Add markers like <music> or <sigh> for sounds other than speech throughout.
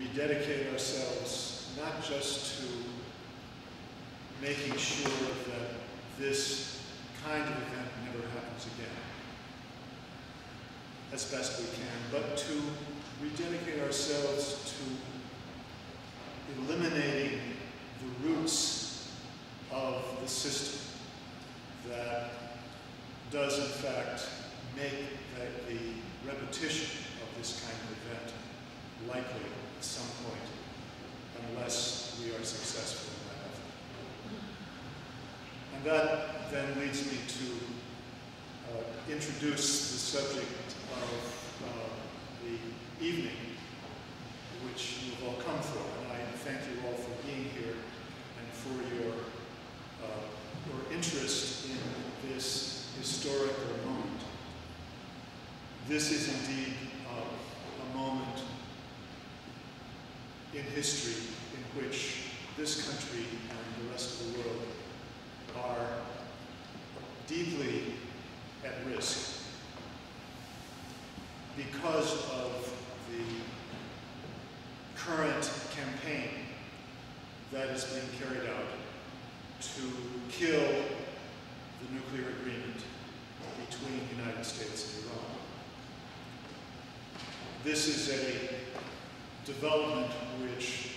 we dedicate ourselves not just to making sure that this kind of event never happens again, as best we can, but to rededicate ourselves to eliminating the roots of the system that does in fact make the repetition of this kind of event likely at some point, unless we are successful in that effort. And that then leads me to uh, introduce the subject of uh, the evening, which you've all come for. And I thank you all for being here and for your, uh, your interest in this historical moment. This is indeed uh, a moment in history in which this country and the rest of the world are deeply at risk because of the current campaign that is being carried out to kill the nuclear agreement between the United States and Iran. This is a development which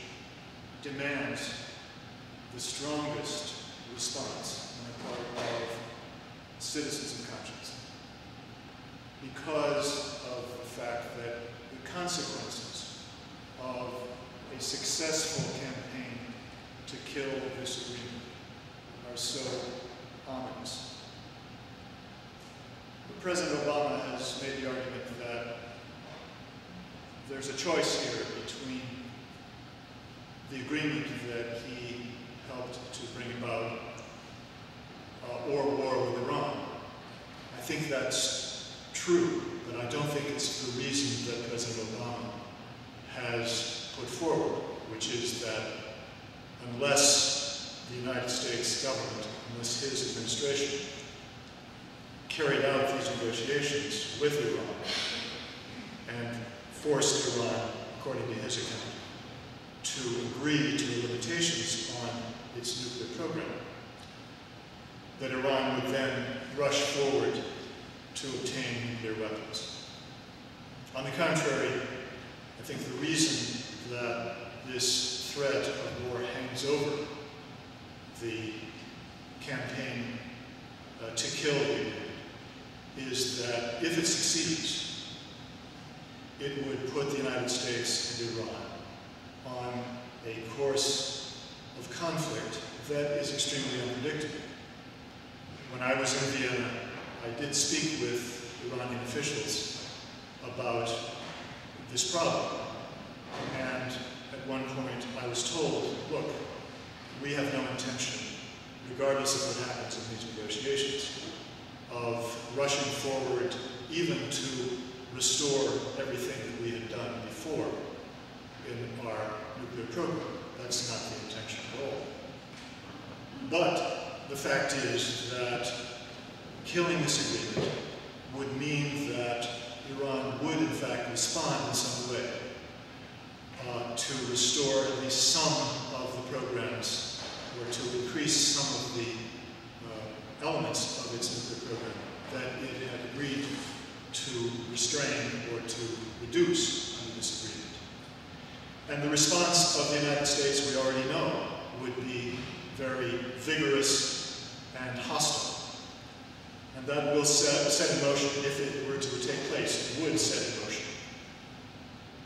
demands the strongest response on the part of citizens of conscience because of the fact that the consequences of a successful campaign to kill this agreement are so ominous. President Obama has made the argument that there's a choice here between the agreement that he helped to bring about uh, or war with Iran. I think that's true, but I don't think it's the reason that President Obama has put forward, which is that unless the United States government, unless his administration carried out these negotiations with Iran and forced Iran, according to his account, to agree to the limitations on its nuclear program, that Iran would then rush forward to obtain nuclear weapons. On the contrary, I think the reason that this threat of war hangs over the campaign uh, to kill the is that if it succeeds, it would put the United States and Iran on a course of conflict that is extremely unpredictable. When I was in Vienna, I did speak with Iranian officials about this problem. And at one point I was told, look, we have no intention, regardless of what happens in these negotiations, of rushing forward even to restore everything that we had done before in our nuclear program. That's not the intention at all. But the fact is that killing this agreement would mean that Iran would in fact respond in some way uh, to restore at least some of the programs or to increase some of the elements of its nuclear program that it had agreed to restrain or to reduce under this agreement. And the response of the United States, we already know, would be very vigorous and hostile. And that will set, set in motion, if it were to take place, it would set in motion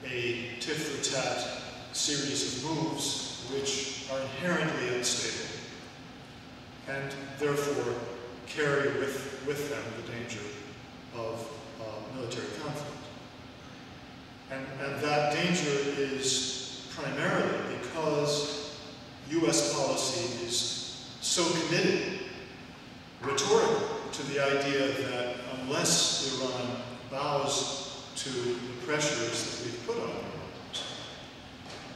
a tit-for-tat series of moves which are inherently unstable and therefore carry with, with them the danger of uh, military conflict. And, and that danger is primarily because U.S. policy is so committed rhetorically to the idea that unless Iran bows to the pressures that we've put on it,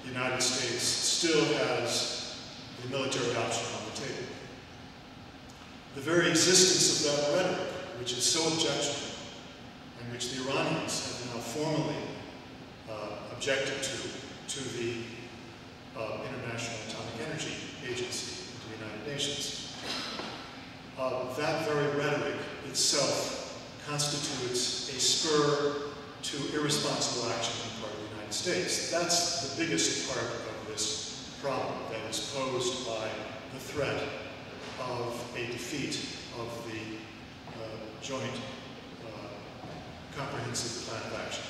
the United States still has the military option on the table. The very existence of that rhetoric, which is so objectionable, which the Iranians have now formally uh, objected to, to the uh, International Atomic Energy Agency, the United Nations. Uh, that very rhetoric itself constitutes a spur to irresponsible action on the part of the United States. That's the biggest part of this problem that is posed by the threat of a defeat of the uh, joint comprehensive plan of action.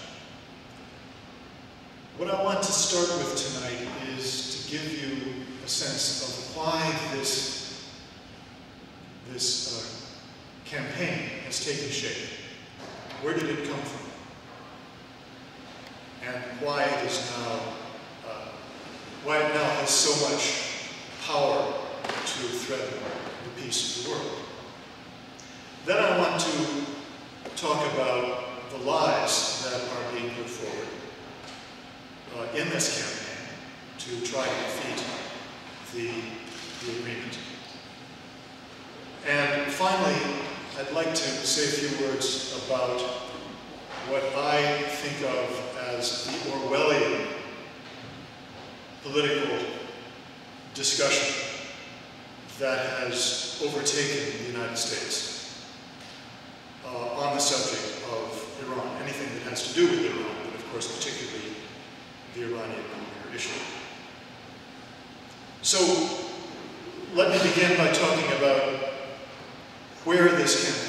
What I want to start with tonight is to give you a sense of why this, this uh, campaign has taken shape. Where did it come from? And why it is now, uh, why it now has so much power to threaten the peace of the world. Then I want to talk about the lies that are being put forward uh, in this campaign to try to defeat the, the agreement. And finally, I'd like to say a few words about what I think of as the Orwellian political discussion that has overtaken the United States uh, on the subject Iran, anything that has to do with Iran, but of course particularly the Iranian nuclear issue. So let me begin by talking about where this campaign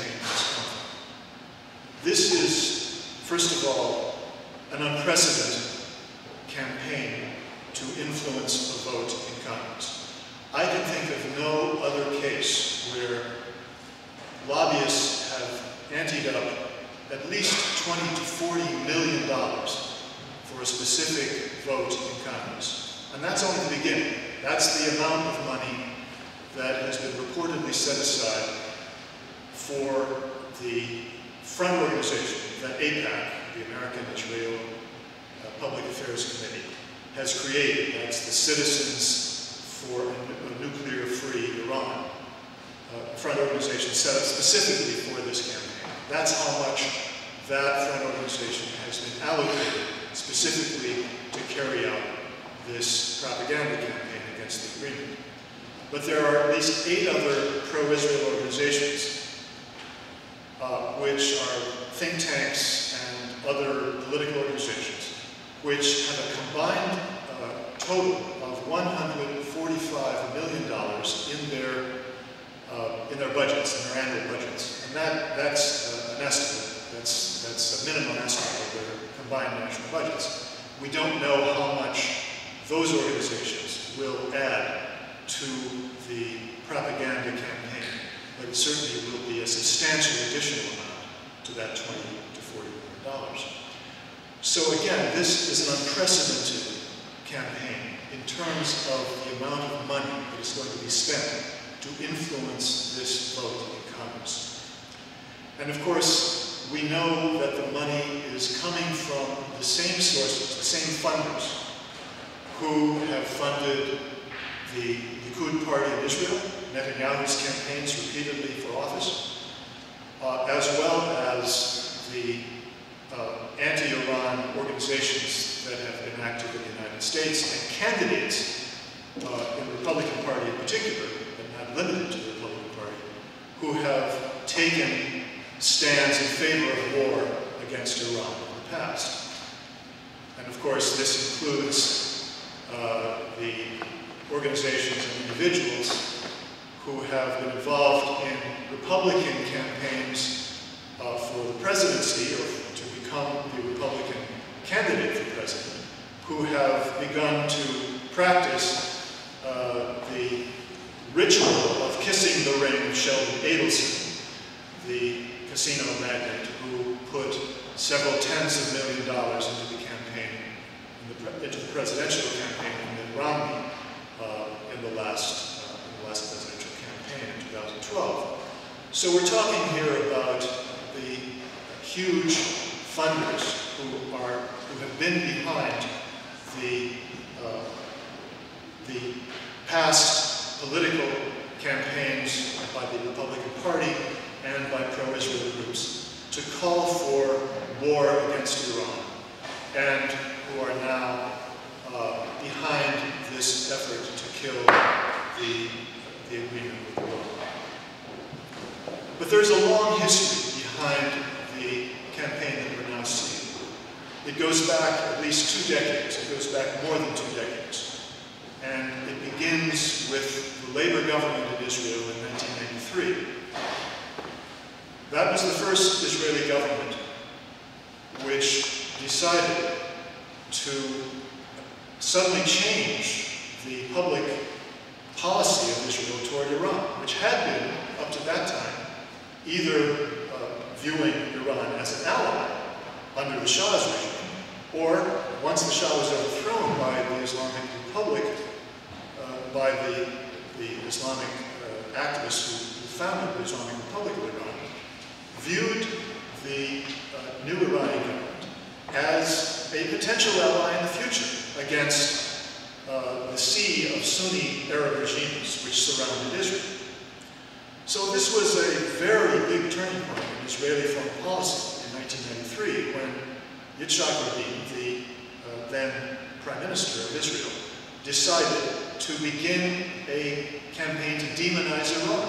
the Likud party in Israel, Netanyahu's campaigns repeatedly for office, uh, as well as the uh, anti-Iran organizations that have been active in the United States and candidates uh, in the Republican Party in particular, but not limited to the Republican Party, who have taken stands in favor of war against Iran in the past. And of course, this includes uh, the organizations and individuals who have been involved in Republican campaigns uh, for the presidency or to become the Republican candidate for president, who have begun to practice uh, the ritual of kissing the ring of Sheldon Adelson, the casino magnate who put several tens of million dollars into the campaign, into the presidential campaign of Mitt Romney in the last uh, in the last presidential campaign in 2012. So we're talking here about the huge funders who are who have been behind the uh, the past political campaigns by the Republican Party and by pro-Israel groups to call for war against Iran. And who are now uh, behind this effort to kill the, the agreement with the world. But there's a long history behind the campaign that we're now seeing. it goes back at least two decades. It goes back more than two decades. And it begins with the Labour government in Israel in 1993. That was the first Israeli government which decided to suddenly change the public policy of Israel toward Iran, which had been, up to that time, either uh, viewing Iran as an ally under the Shah's regime, or once the Shah was overthrown by the Islamic Republic, uh, by the, the Islamic uh, activists who, founded the Islamic Republic of Iran, viewed the uh, new Iranian government as a potential ally in the future against uh, the sea of Sunni Arab regimes which surrounded Israel. So this was a very big turning point in Israeli foreign policy in 1993 when Yitzhak Rabin, the uh, then prime minister of Israel, decided to begin a campaign to demonize Iran.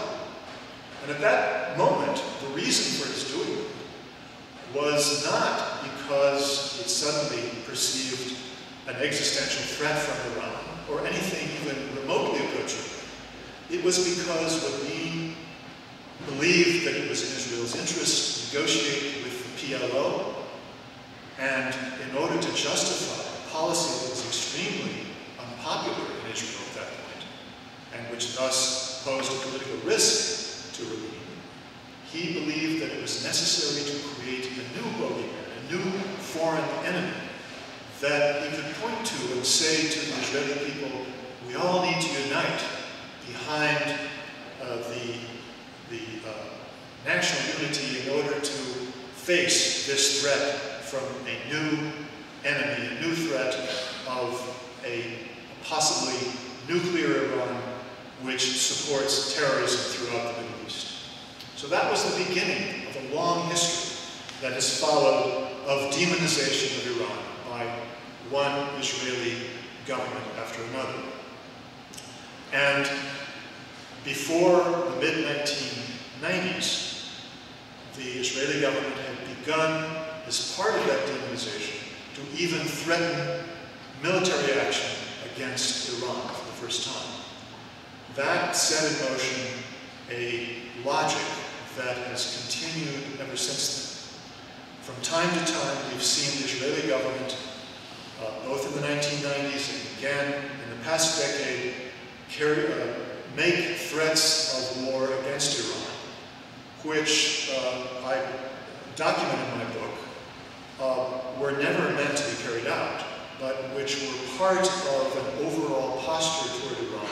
And at that moment, the reason for his doing it was not because it suddenly perceived an existential threat from Iran or anything even remotely approaching. It was because Rabin believed that it was in Israel's interest to negotiate with the PLO and in order to justify a policy that was extremely unpopular in Israel at that point, and which thus posed a political risk to Rabin, he believed that it was necessary to create a new bogeyman, a new foreign enemy that he could point to and say to the Israeli people, we all need to unite behind uh, the, the uh, national unity in order to face this threat from a new enemy, a new threat of a possibly nuclear Iran which supports terrorism throughout the Middle East. So that was the beginning of a long history that has followed of demonization of Iran one Israeli government after another. And before the mid-1990s, the Israeli government had begun, as part of that demonization, to even threaten military action against Iran for the first time. That set in motion a logic that has continued ever since then. From time to time, we've seen the Israeli government, uh, both in the 1990s and again in the past decade, carry, uh, make threats of war against Iran, which uh, I document in my book, uh, were never meant to be carried out, but which were part of an overall posture toward Iran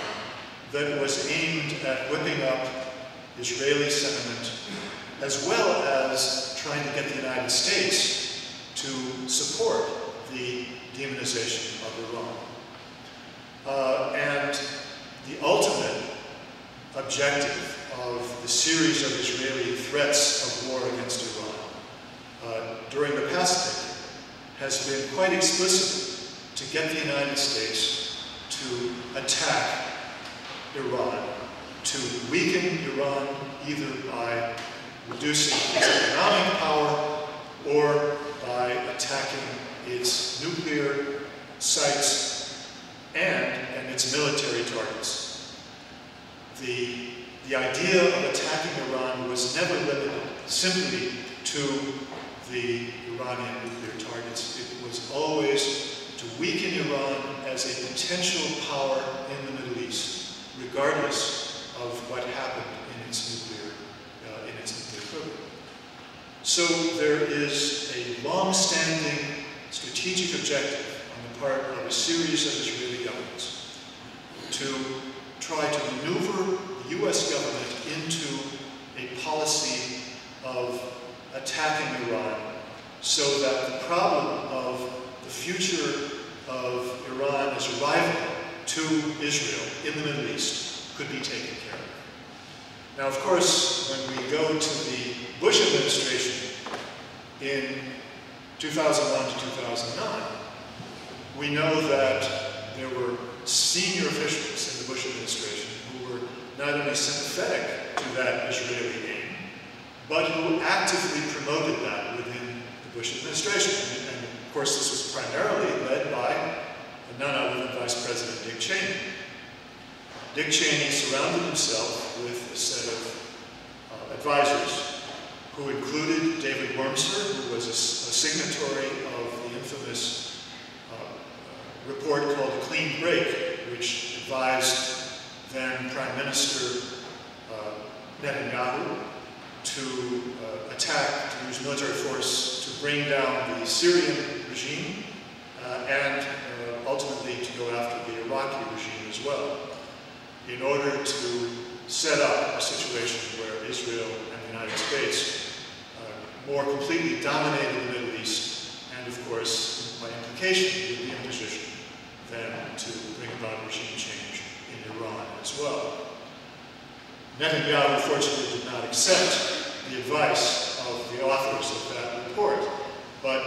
that was aimed at whipping up Israeli sentiment, as well as trying to get the United States to support the demonization of Iran. Uh, and the ultimate objective of the series of Israeli threats of war against Iran uh, during the past decade has been quite explicit to get the United States to attack Iran to weaken Iran either by reducing its economic power or by attacking its nuclear sites and, and its military targets. The, the idea of attacking Iran was never limited simply to the Iranian nuclear targets. It was always to weaken Iran as a potential power in the Middle East, regardless of what happened in its nuclear, uh, in its nuclear program. So there is a long-standing strategic objective on the part of a series of Israeli governments to try to maneuver the U.S. government into a policy of attacking Iran so that the problem of the future of Iran as a rival to Israel in the Middle East could be taken care of. Now, of course, when we go to the Bush administration in 2001 to 2009, we know that there were senior officials in the Bush administration who were not only sympathetic to that Israeli aim, but who actively promoted that within the Bush administration. And of course, this was primarily led by none other than Vice President Dick Cheney. Dick Cheney surrounded himself with a set of uh, advisors who included David Wormser, who was a, a signatory of the infamous uh, report called the Clean Break, which advised then Prime Minister uh, Netanyahu to uh, attack, to use military force to bring down the Syrian regime uh, and uh, ultimately to go after the Iraqi regime as well in order to set up a situation where Israel and the United States more completely dominated the Middle East and of course by implication in a position then to bring about regime change in Iran as well. Netanyahu fortunately did not accept the advice of the authors of that report, but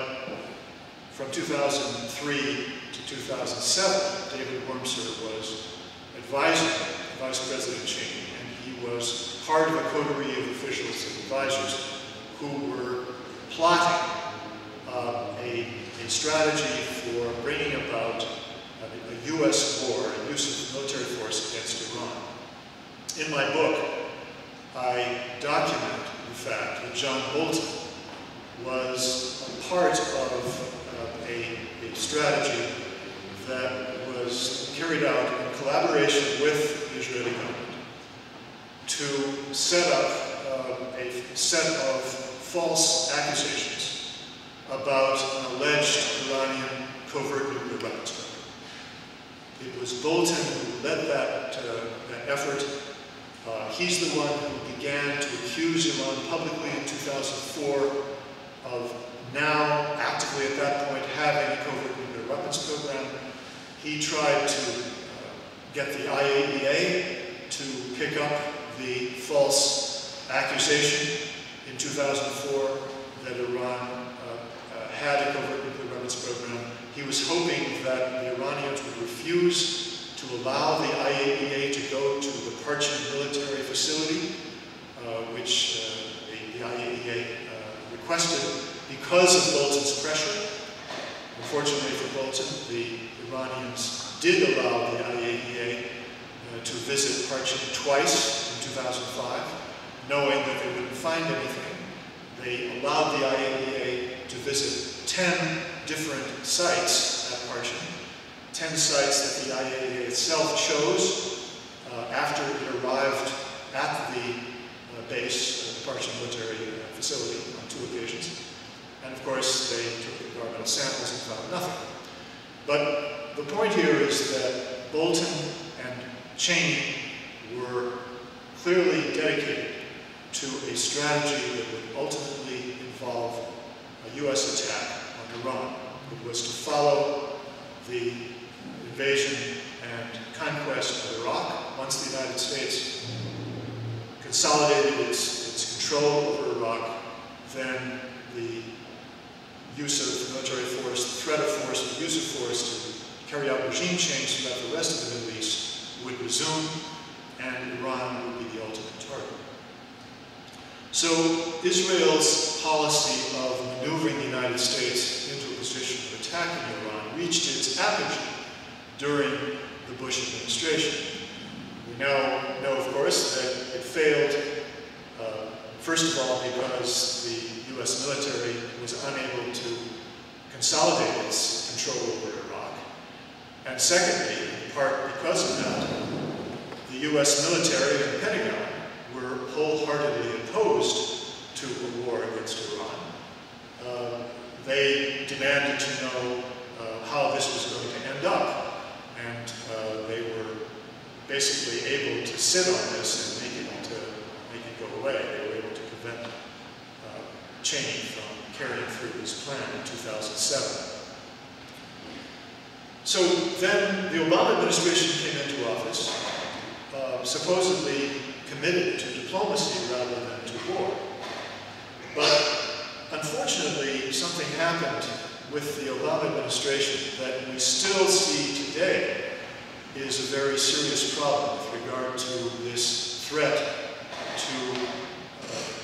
from 2003 to 2007, David Wormser was advising Vice President Cheney, and he was part of a coterie of officials and advisors who were plotting uh, a, a, strategy for bringing about a, a U.S. war, a use of military force against Iran. In my book, I document the fact that John Bolton was a part of uh, a, a, strategy that was carried out in collaboration with the Israeli government to set up uh, a set of false accusations about an alleged Iranian covert nuclear weapons program. It was Bolton who led that, uh, that effort uh, he's the one who began to accuse Iran publicly in 2004 of now actively at that point having a covert nuclear weapons program. He tried to uh, get the IAEA to pick up the false accusation in 2004 that Iran uh, uh, had a covert nuclear weapons program. He was hoping that the Iranians would refuse to allow the IAEA to go to the Parchin military facility, uh, which the, the, IAEA requested because of Bolton's pressure. Unfortunately for Bolton, the Iranians did allow the IAEA uh, to visit Parchin twice in 2005, knowing that they wouldn't find anything. They allowed the IAEA to visit 10 different sites at Parchin, 10 sites that the IAEA itself chose uh, after it arrived at the uh, base, the Parchin military uh, facility on two occasions. And of course, they took environmental samples and found nothing. But the point here is that Bolton and Cheney were clearly dedicated to a strategy that would ultimately involve a U.S. attack on Iran. It was to follow the invasion and conquest of Iraq once the United States consolidated its, its control over Iraq, then the use of military force, the threat of force, the use of force to carry out regime change throughout the rest of the Middle East would resume, and Iran would be the ultimate target. So Israel's policy of maneuvering the United States into a position of attacking Iran reached its apogee during the Bush administration. We now know, of course, that it failed, uh, first of all, because the U.S. military was unable to consolidate its control over Iraq. And secondly, in part because of that, the U.S. military and Pentagon were wholeheartedly opposed to a war against Iran. Uh, they demanded to know uh, how this was going to end up and uh, they were basically able to sit on this and make it, to, make it go away. They were able to prevent uh, Cheney from carrying through his plan in 2007. So then the Obama administration came into office, uh, supposedly committed to diplomacy rather than to war. But unfortunately, something happened with the Obama administration that we still see today is a very serious problem with regard to this threat to, uh,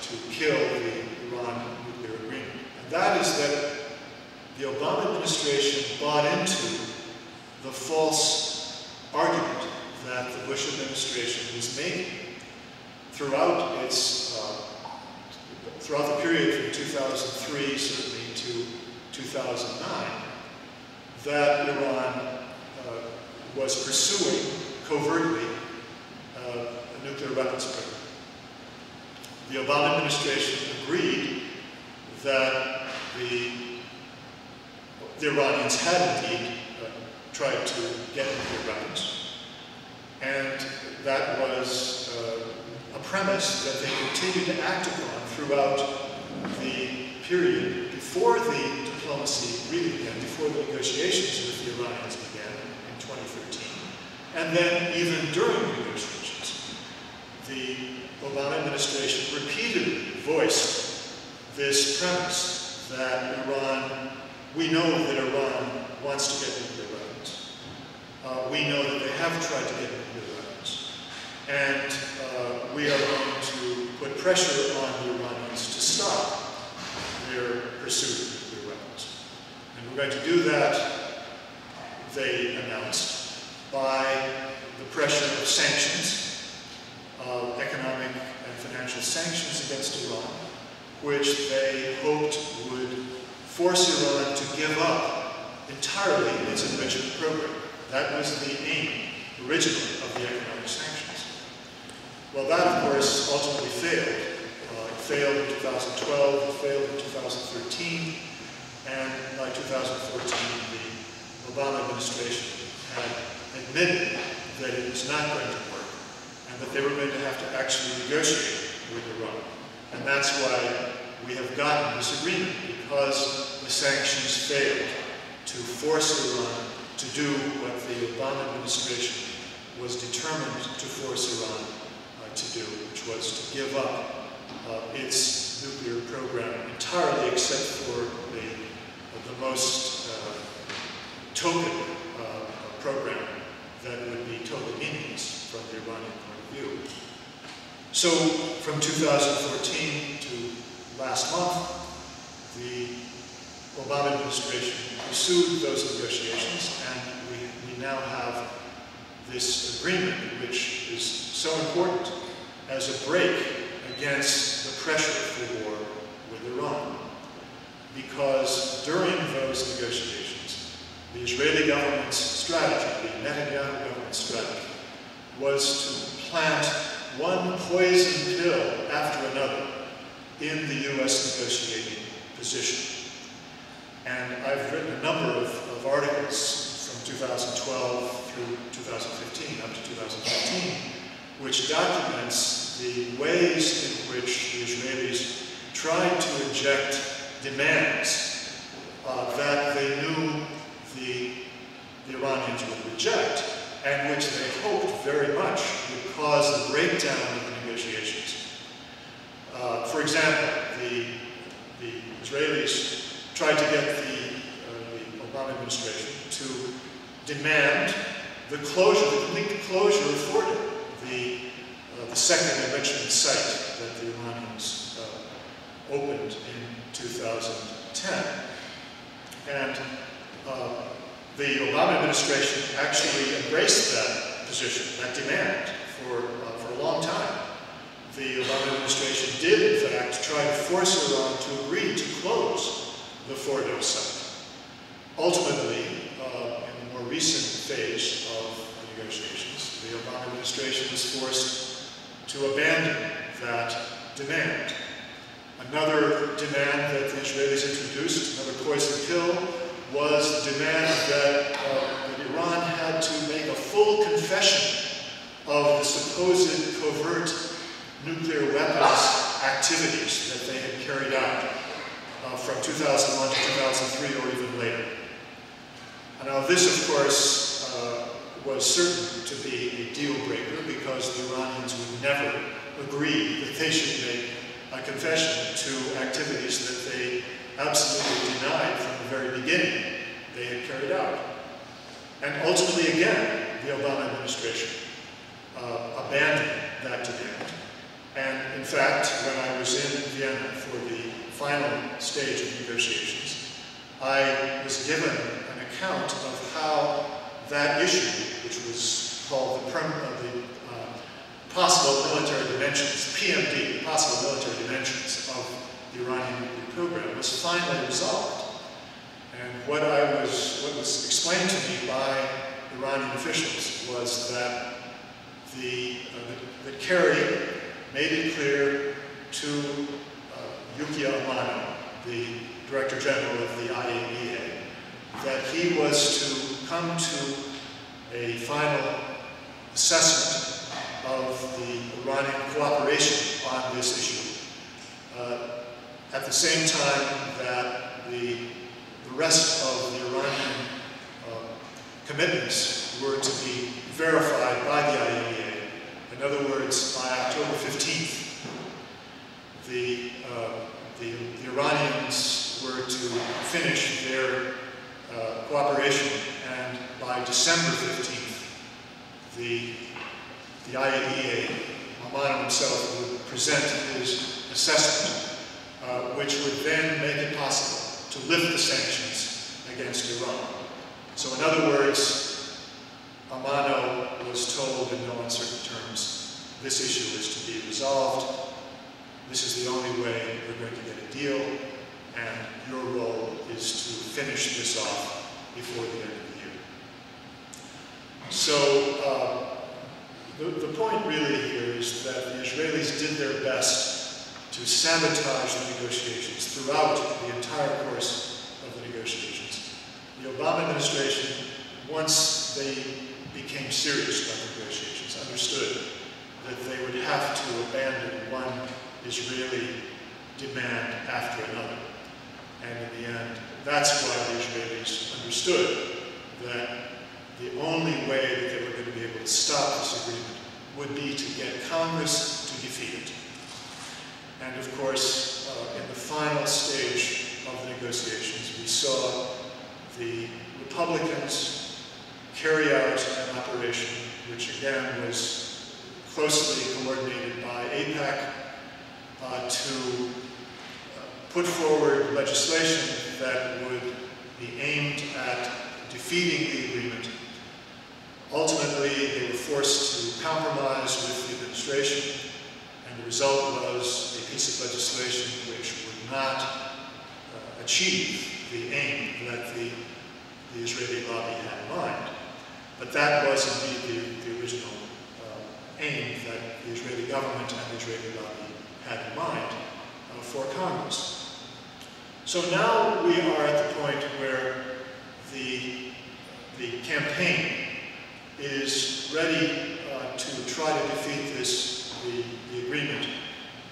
to kill the Iran nuclear agreement. And that is that the Obama administration bought into the false argument that the Bush administration was making throughout its uh, throughout the period from 2003 certainly to 2009 that Iran uh, was pursuing covertly uh, a nuclear weapons program. The Obama administration agreed that the, the Iranians had indeed uh, tried to get nuclear weapons, and that was uh, a premise that they continued to act upon throughout the period before the diplomacy really began, before the negotiations with the Iranians began in 2013, and then even during the negotiations. The Obama administration repeatedly voiced this premise that Iran, we know that Iran wants to get nuclear weapons. Uh, we know that they have tried to get nuclear weapons. And we are going to put pressure on the Iranians to stop their pursuit of nuclear weapons. And we're going to do that, they announced, by the pressure of sanctions uh, economic and financial sanctions against Iran, which they hoped would force Iran to give up entirely its enrichment program. That was the aim, originally, of the economic. Well, that, of course, ultimately failed. Uh, it failed in 2012, it failed in 2013, and by 2014, the Obama administration had admitted that it was not going to work and that they were going to have to actually negotiate with Iran. And that's why we have gotten this agreement, because the sanctions failed to force Iran to do what the Obama administration was determined to force Iran to do, which was to give up uh, its nuclear program entirely except for the, uh, the most token uh, program that would be totally meaningless from the Iranian point of view. So from 2014 to last month, the Obama administration pursued those negotiations and we, we now have this agreement which is so important as a break against the pressure for war with Iran. Because during those negotiations, the Israeli government's strategy, the Netanyahu government's strategy, was to plant one poison pill after another in the U.S. negotiating position. And I've written a number of, of articles from 2012 through 2015, up to 2015, which documents the ways in which the Israelis tried to inject demands uh, that they knew the, the Iranians would reject, and which they hoped very much would cause the breakdown of the negotiations. Uh, for example, the, the Israelis tried to get the, uh, the Obama administration to demand the closure, the complete closure of Fordo, the, uh, the second enrichment site that the Iranians uh, opened in 2010. And uh, the Obama administration actually embraced that position, that demand, for, uh, for a long time. The Obama administration did, in fact, try to force Iran to agree to close the Fordo site. Ultimately, uh, in the more recent phase of the negotiations, the Obama administration was forced to abandon that demand. Another demand that the Israelis introduced, another poison pill, was the demand that, uh, that Iran had to make a full confession of the supposed covert nuclear weapons activities that they had carried out uh, from 2001 to 2003 or even later. Now this, of course, was certain to be a deal breaker because the Iranians would never agree that they should make a confession to activities that they absolutely denied from the very beginning they had carried out. And ultimately, again, the Obama administration uh, abandoned that demand. And in fact, when I was in Vienna for the final stage of negotiations, I was given an account of how that issue, which was called the, uh, the uh, possible military dimensions, PMD, possible military dimensions of the Iranian nuclear program, was finally resolved. And what I was, what was explained to me by Iranian officials was that the, uh, that Kerry made it clear to uh, Yukiya Amano, the Director General of the IAEA, that he was to come to a final assessment of the Iranian cooperation on this issue. Uh, at the same time that the, the rest of the Iranian uh, commitments were to be verified by the IAEA. In other words, by October 15th, the, uh, the, the, Iranians were to finish their uh, cooperation, by December 15th, the, the IAEA, Amano himself, would present his assessment, uh, which would then make it possible to lift the sanctions against Iran. So in other words, Amano was told in no uncertain terms, this issue is to be resolved, this is the only way we're going to get a deal, and your role is to finish this off before the end. So uh, the, the point really here is that the Israelis did their best to sabotage the negotiations throughout the entire course of the negotiations. The Obama administration, once they became serious about negotiations, understood that they would have to abandon one Israeli demand after another. And in the end, that's why the Israelis understood that the only way that they were going to be able to stop this agreement would be to get Congress to defeat it. And of course, uh, in the final stage of the negotiations, we saw the Republicans carry out an operation which again was closely coordinated by AIPAC uh, to uh, put forward legislation that would be aimed at defeating the agreement. Ultimately, they were forced to compromise with the administration, and the result was a piece of legislation which would not uh, achieve the aim that the, the Israeli lobby had in mind. But that was indeed the, the original uh, aim that the Israeli government and the Israeli lobby had in mind uh, for Congress. So now we are at the point where the, the campaign is ready uh, to try to defeat this, the, the agreement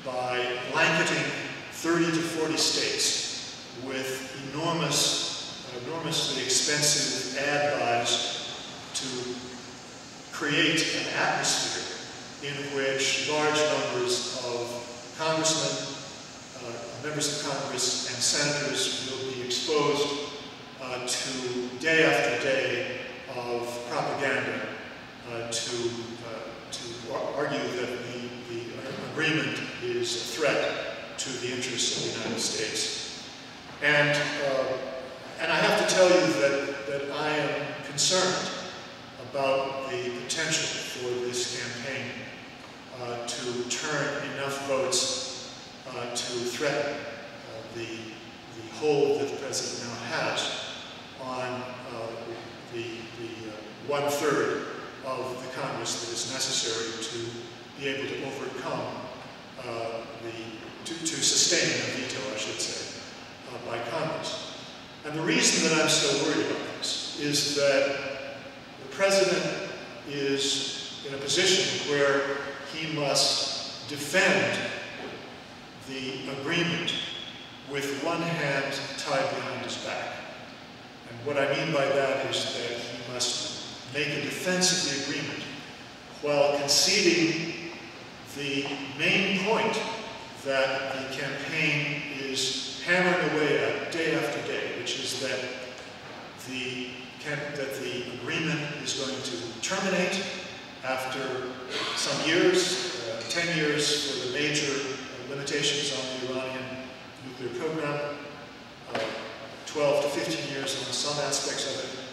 by blanketing 30 to 40 states with enormous, enormously expensive ad buys to create an atmosphere in which large numbers of congressmen, uh, members of Congress, and senators will be exposed uh, to day after day of propaganda uh, to, uh, to argue that the, the agreement is a threat to the interests of the United States. And, uh, and I have to tell you that, that I am concerned about the potential for this campaign uh, to turn enough votes uh, to threaten uh, the, the hold that the president now has on the, one-third of the Congress that is necessary to be able to overcome uh, the, to, to, sustain a veto, I should say, by Congress. And the reason that I'm so worried about this is that the president is in a position where he must defend the agreement with one hand tied behind his back. And what I mean by that is that he must make a defense of the agreement while conceding the main point that the campaign is hammering away at day after day, which is that the, that the agreement is going to terminate after some years, uh, 10 years for the major limitations on the Iranian nuclear program, uh, 12 to 15 years on some aspects of it,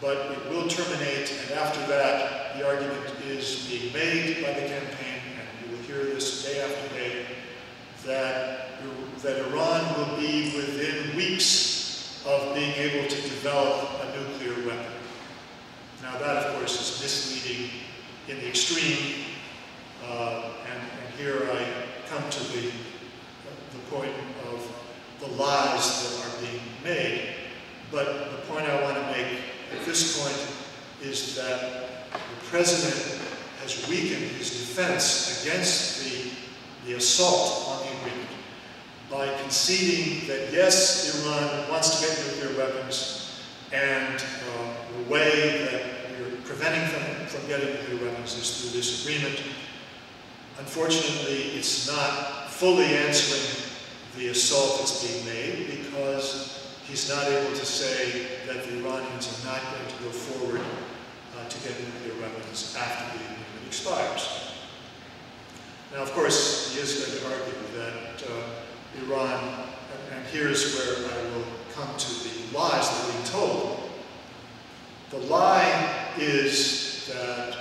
but it will terminate, and after that, the argument is being made by the campaign, and you will hear this day after day, that, that Iran will be within weeks of being able to develop a nuclear weapon. Now that, of course, is misleading in the extreme, uh, and, and, here I come to the, the point of the lies that are being made. But the point I want to make at this point is that the president has weakened his defense against the, the assault on the agreement by conceding that yes, Iran wants to get nuclear weapons, and uh, the way that we're preventing them from getting nuclear weapons is through this agreement. Unfortunately, it's not fully answering the assault that's being made because he's not able to say that the Iranians are not going to go forward uh, to get nuclear weapons after the agreement expires. Now, of course, he is going to argue that uh, Iran, and, here's where I will come to the lies that are being told. The lie is that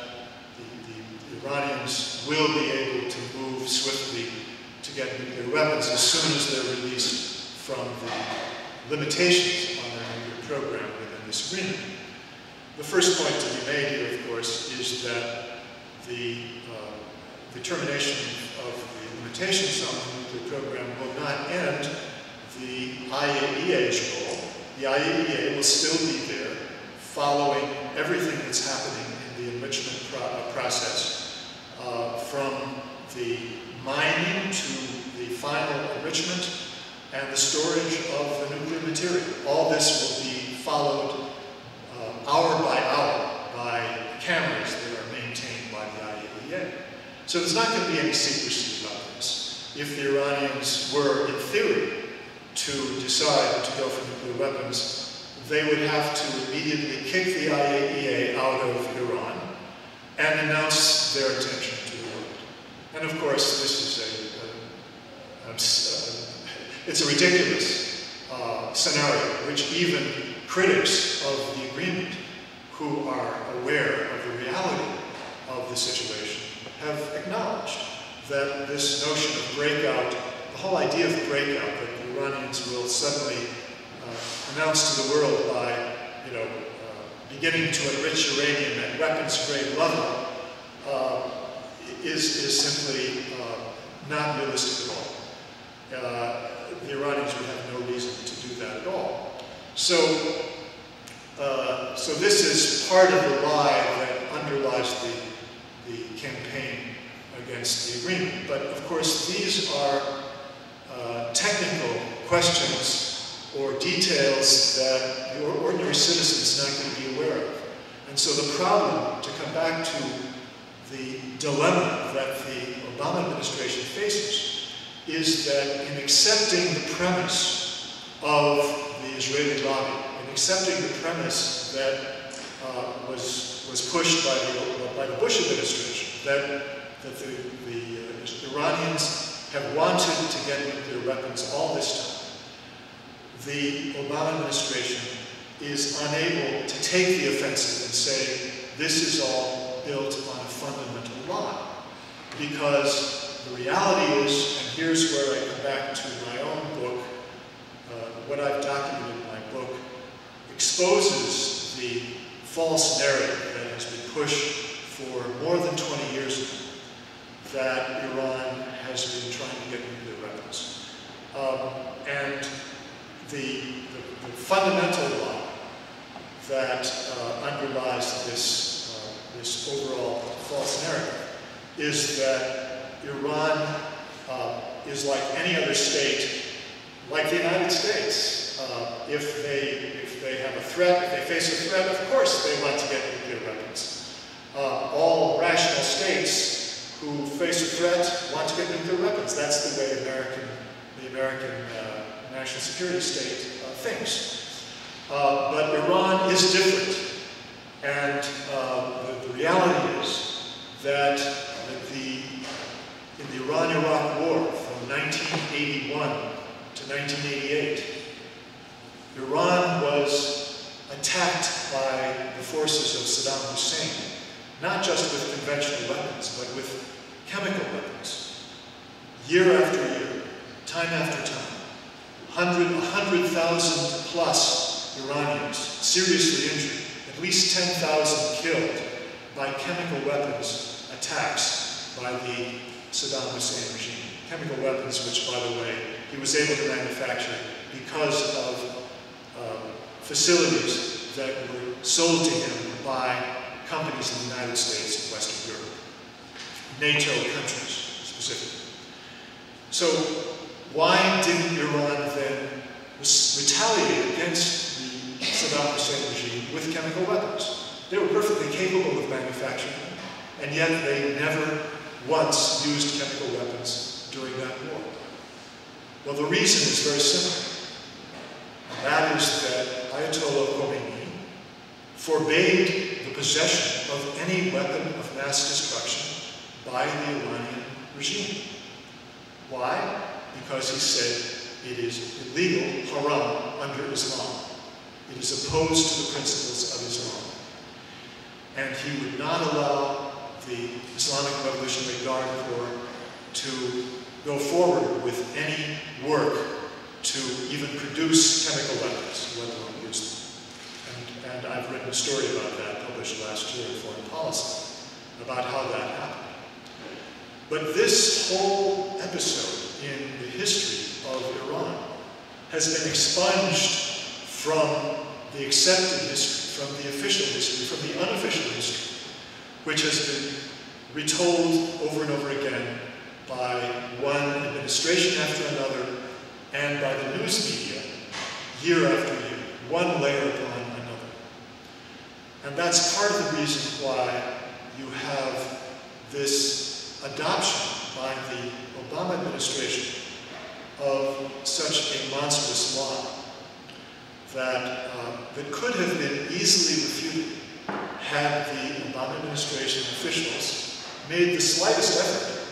the, the, the Iranians will be able to move swiftly to get nuclear weapons as soon as they're released from the limitations on their nuclear program within this agreement. The first point to be made here, of course, is that the, uh, of the limitations on the nuclear program will not end the IAEA's role. The IAEA will still be there, following everything that's happening in the enrichment pro uh, process, uh, from the mining to the final enrichment and the storage of the nuclear material. All this will be followed uh, hour by hour by cameras that are maintained by the IAEA. So there's not going to be any secrecy about this. If the Iranians were, in theory, to decide to go for nuclear weapons, they would have to immediately kick the IAEA out of Iran and announce their intention to the world. and of course, this is a, a, a, a it's a ridiculous uh, scenario, which even critics of the agreement who are aware of the reality of the situation have acknowledged that this notion of breakout, the whole idea of breakout, that the Iranians will suddenly uh, announce to the world by, you know, uh, beginning to enrich uranium at weapons grade level, uh, is, is simply uh, not realistic at all. The Iranians would have no reason to do that at all. So, uh, so this is part of the lie that underlies the, the campaign against the agreement. But of course, these are uh, technical questions or details that the ordinary citizen is not going to be aware of. And so the problem, to come back to the dilemma that the Obama administration faces is that in accepting the premise of the Israeli lobby, in accepting the premise that uh, was, was pushed by the, by the Bush administration, that, that the, the uh, Iranians have wanted to get nuclear weapons all this time, the Obama administration is unable to take the offensive and say, this is all built on a fundamental lie. Because the reality is, and here's where I come back to my own book, uh, what I've documented in my book, exposes the false narrative that has been pushed for more than 20 years now, that Iran has been trying to get nuclear weapons. Um, and the, the, the, fundamental lie that uh, underlies this, uh, this overall false narrative is that Iran uh, is like any other state, like the United States. Uh, if, they, if they have a threat, if they face a threat, of course they want to get nuclear weapons. Uh, all rational states who face a threat want to get nuclear weapons. That's the way American, the American uh, national security state uh, thinks. Uh, but Iran is different. And the, the reality is that the, the Iran-Iraq War from 1981 to 1988, Iran was attacked by the forces of Saddam Hussein, not just with conventional weapons, but with chemical weapons. Year after year, time after time, 100,000 plus Iranians seriously injured, at least 10,000 killed by chemical weapons attacks by the Saddam Hussein regime. Chemical weapons which, by the way, he was able to manufacture because of uh, facilities that were sold to him by companies in the United States and Western Europe, NATO countries specifically. So why didn't Iran then retaliate against the Saddam Hussein regime with chemical weapons? They were perfectly capable of manufacturing them, and yet they never once used chemical weapons during that war. Well, the reason is very simple. That is that Ayatollah Khomeini forbade the possession of any weapon of mass destruction by the Iranian regime. Why? Because he said it is illegal, haram, under Islam. It is opposed to the principles of Islam. And he would not allow the Islamic Revolutionary Guard Corps to go forward with any work to even produce chemical weapons, let alone use them. And, and I've written a story about that, published last year in Foreign Policy, about how that happened. But this whole episode in the history of Iran has been expunged from the accepted history, from the official history, from the unofficial history, which has been retold over and over again by one administration after another and by the news media year after year, one layer upon another. And that's part of the reason why you have this adoption by the Obama administration of such a monstrous law that, uh, that could have been easily refuted had the Obama administration officials made the slightest effort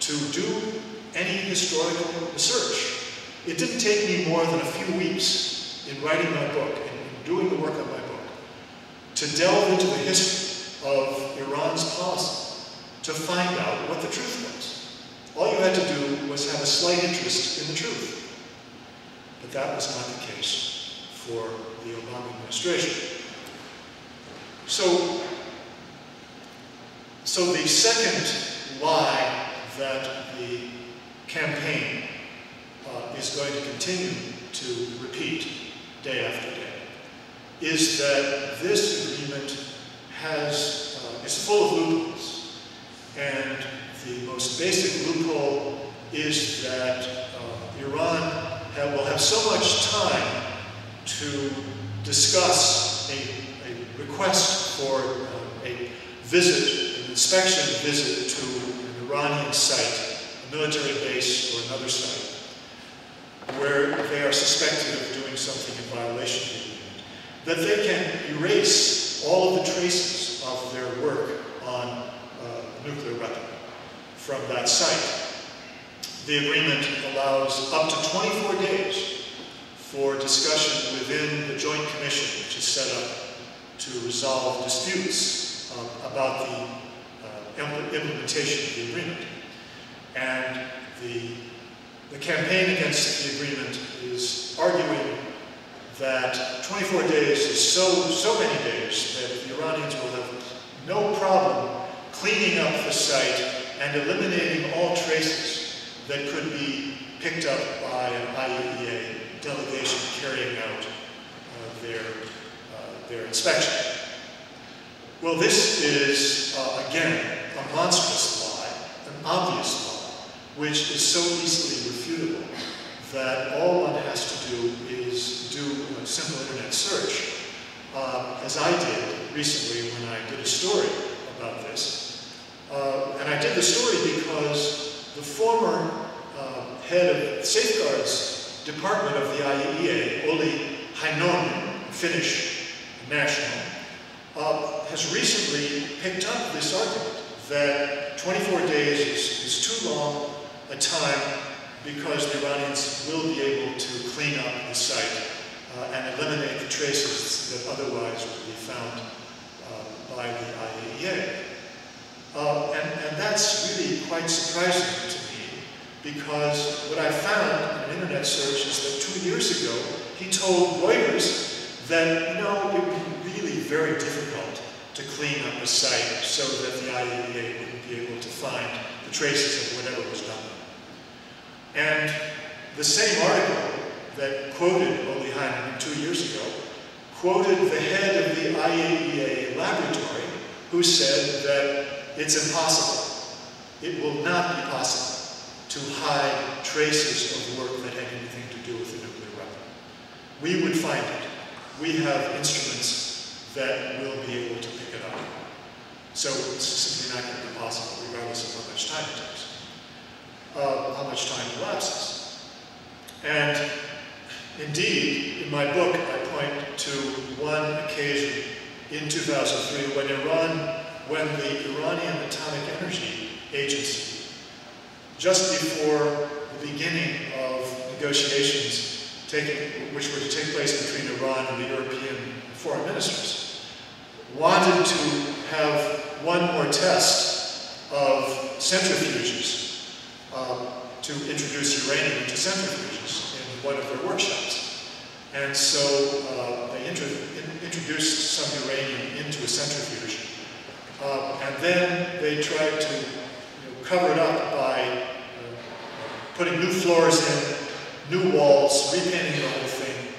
to do any historical research. It didn't take me more than a few weeks in writing my book and doing the work on my book to delve into the history of Iran's policy to find out what the truth was. All you had to do was have a slight interest in the truth. But that was not the case for the Obama administration. So, so the second lie that the campaign uh, is going to continue to repeat day after day is that this agreement has, uh, is full of loopholes. And the most basic loophole is that uh, Iran have, will have so much time to discuss a, a request for uh, a visit, an inspection visit to an Iranian site, a military base or another site, where they are suspected of doing something in violation of the agreement, that they can erase all of the traces of their work on uh, nuclear weapon from that site. The agreement allows up to 24 days for discussion within the Joint Commission, which is set up to resolve disputes uh, about the implementation of the agreement. And the, the campaign against the agreement is arguing that 24 days is so, so many days that the Iranians will have no problem cleaning up the site and eliminating all traces that could be picked up by an IAEA delegation carrying out uh, their, uh, their inspection. Well, this is, uh, again, a monstrous lie, an obvious lie, which is so easily refutable that all one has to do is do a simple internet search, uh, as I did recently when I did a story about this. Uh, and I did the story because the former uh, head of Safeguards Department of the IAEA, Olli Heinonen, Finnish national, uh, has recently picked up this argument that 24 days is, is too long a time because the Iranians will be able to clean up the site uh, and eliminate the traces that otherwise would be found uh, by the IAEA. Uh, and, and that's really quite surprising to me because what I found in an internet search is that two years ago he told Reuters that, you know, it would be really very difficult to clean up a site so that the IAEA wouldn't be able to find the traces of whatever was done. And the same article that quoted Olli Heinonen two years ago quoted the head of the IAEA laboratory who said that it's impossible, it will not be possible to hide traces of work that had anything to do with a nuclear weapon. We would find it. We have instruments that will be able to pick it up. So it's simply not going to be possible, regardless of how much time it takes, uh, how much time elapses. And indeed, in my book, I point to one occasion in 2003 when Iran, when the Iranian Atomic Energy Agency, just before the beginning of negotiations which were to take place between Iran and the European foreign ministers, wanted to have one more test of centrifuges um, to introduce uranium into centrifuges in one of their workshops. And so uh, they intro in introduced some uranium into a centrifuge. Uh, and then they tried to you know, cover it up by uh, putting new floors in, new walls, repainting the whole thing.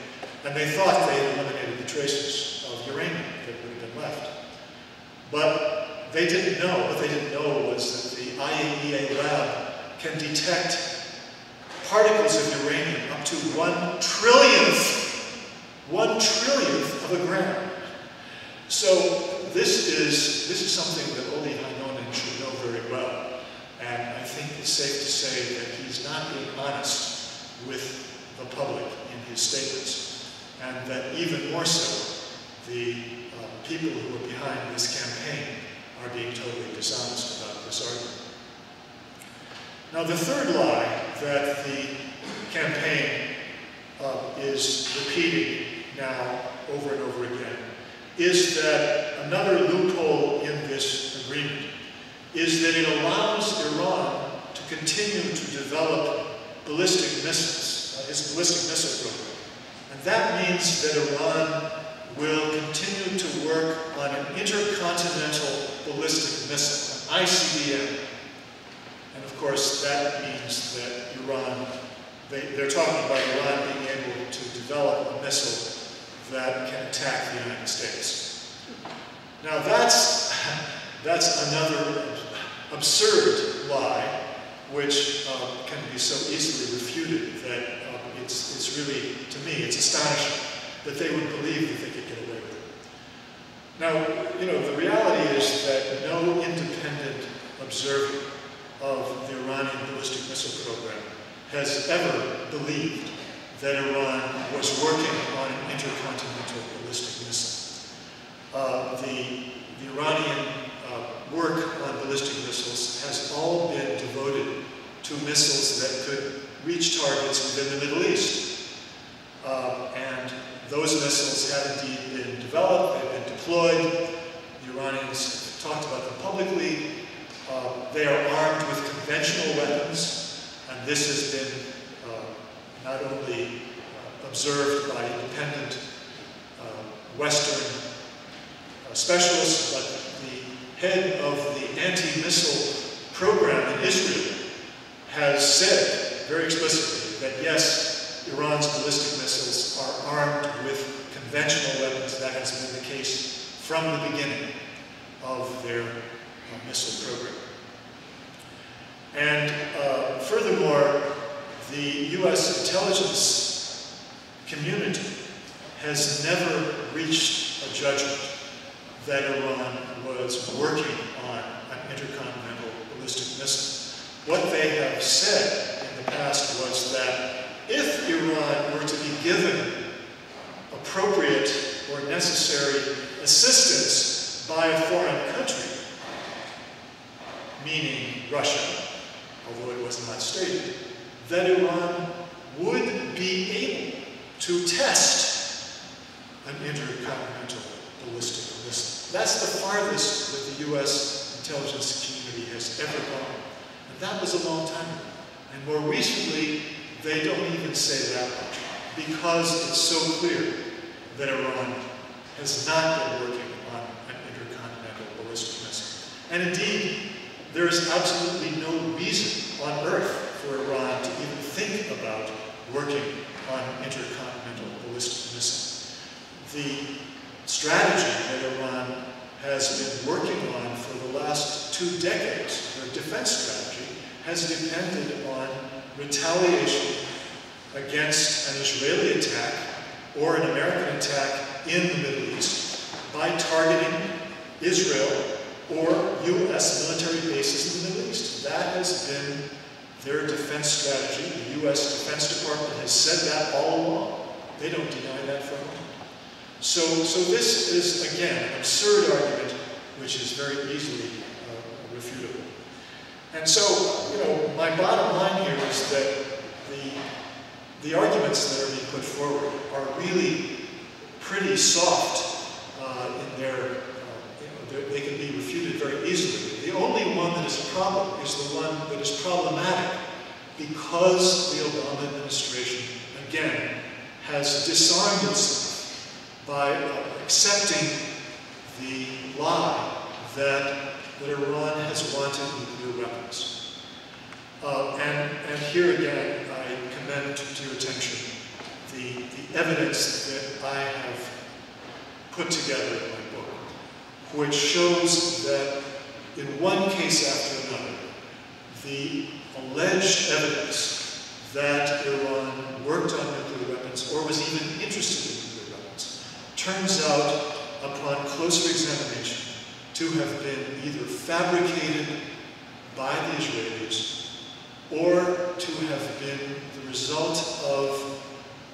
And they thought they had eliminated the traces of uranium that would have been left. But they didn't know, what they didn't know was that the IAEA lab can detect particles of uranium up to one trillionth, one trillionth of a gram. So this is, this is something that Olli Heinonen should know very well. And I think it's safe to say that he's not being honest with the public in his statements. And that even more so, the uh, people who are behind this campaign are being totally dishonest about this argument. Now the third lie that the campaign uh, is repeating now over and over again is that another loophole in this agreement is that it allows Iran to continue to develop ballistic missiles, uh, ballistic missile program. And that means that Iran will continue to work on an intercontinental ballistic missile, an ICBM. And of course, that means that Iran, they, they're talking about Iran being able to develop a missile that can attack the United States. Now that's, <laughs> that's another absurd lie, which uh, can be so easily refuted that uh, it's, it's really, to me, it's astonishing that they would believe that they could get away with it. Now, you know, the reality is that no independent observer of the Iranian ballistic missile program has ever believed that Iran was working on an intercontinental ballistic missile. Uh, the, the, Iranian work on ballistic missiles has all been devoted to missiles that could reach targets within the Middle East. Uh, and those missiles have indeed been developed, they've been deployed. The Iranians have talked about them publicly. Uh, they are armed with conventional weapons, and this has been not only uh, observed by independent uh, Western uh, specialists, but head of the anti-missile program in Israel has said very explicitly that yes, Iran's ballistic missiles are armed with conventional weapons. That has been the case from the beginning of their uh, missile program. And uh, furthermore, the U.S. intelligence community has never reached a judgment that Iran was working on an intercontinental ballistic missile. What they have said in the past was that if Iran were to be given appropriate or necessary assistance by a foreign country, meaning Russia, although it was not stated, that Iran would be able to test an intercontinental ballistic missile. That's the farthest that the U.S. intelligence community has ever gone. And that was a long time ago. And more recently, they don't even say that much because it's so clear that Iran has not been working on an intercontinental ballistic missile. And indeed, there is absolutely no reason on earth for Iran to even think about working on intercontinental ballistic missile. The strategy that Iran has been working on for the last two decades, their defense strategy, has depended on retaliation against an Israeli attack or an American attack in the Middle East by targeting Israel or U.S. military bases in the Middle East. That has been their defense strategy. The U.S. Defense Department has said that all along. They don't deny that moment. So, so this is, again, an absurd argument which is very easily uh, refutable. And so, you know, my bottom line here is that the, the arguments that are being put forward are really pretty soft uh, in their, uh, you know, they can be refuted very easily. The only one that is a problem is the one that is problematic because the Obama administration, again, has disarmed itself by uh, accepting the lie that, that Iran has wanted nuclear weapons. Uh, and, and here again, I commend to your attention the, the evidence that I have put together in my book, which shows that in one case after another, the alleged evidence that Iran worked on nuclear weapons or was even interested in turns out, upon closer examination, to have been either fabricated by the Israelis or to have been the result of